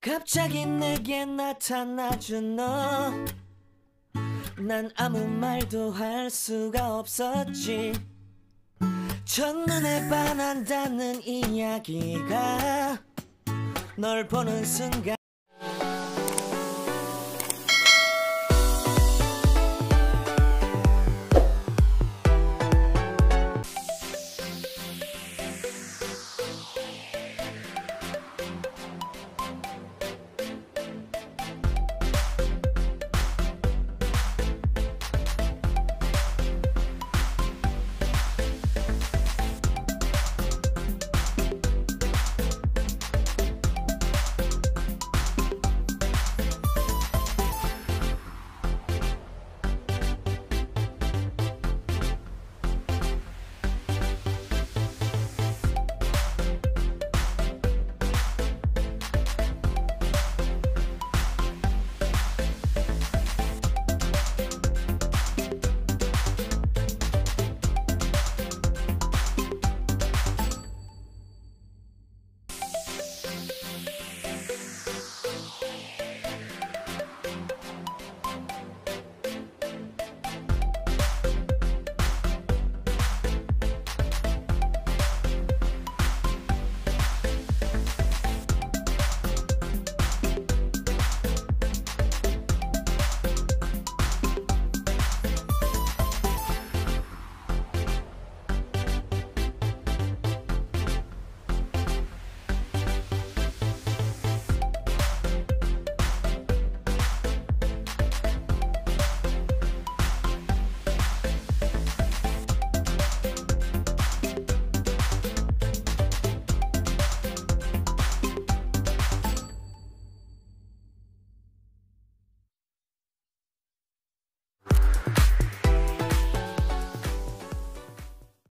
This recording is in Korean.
갑자기 내게 나타나준 너. 난 아무 말도 할 수가 없었지. 첫눈에 반한다는 이야기가 널 보는 순간